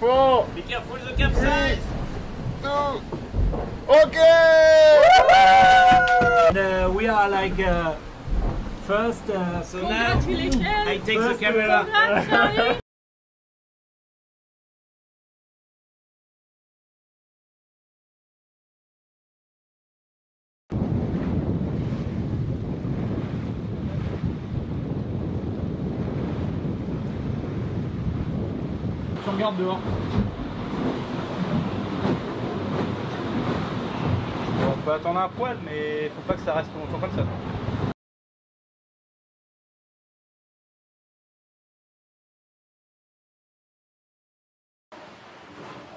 four, Be careful with the capsize. two, okay! And, uh, we are like uh, first. Uh, So now I take the camera. tu regardes dehors. Bon, on peut attendre un poil, mais faut pas que ça reste longtemps comme ça.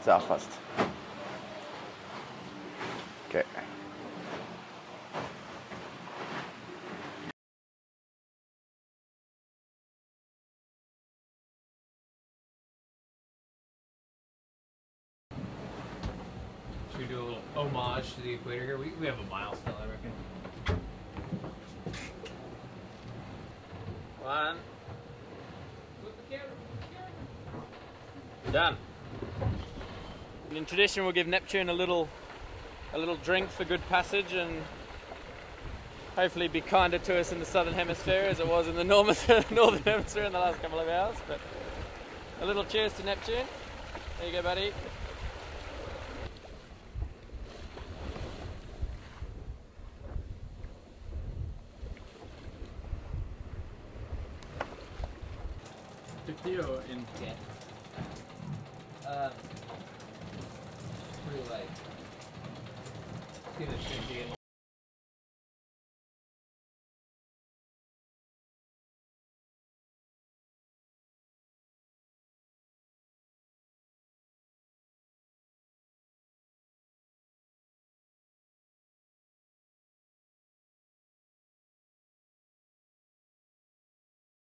Ça va fast. Ok. We do a little homage to the equator here? We, we have a mile still, I reckon. One. Flip flip the camera. Done. And in tradition, we'll give Neptune a little, a little drink for good passage, and hopefully be kinder to us in the southern hemisphere as it was in the northern northern hemisphere in the last couple of hours. But a little cheers to Neptune. There you go, buddy. Fifty or in? Yeah. Uh, pretty light. See the shit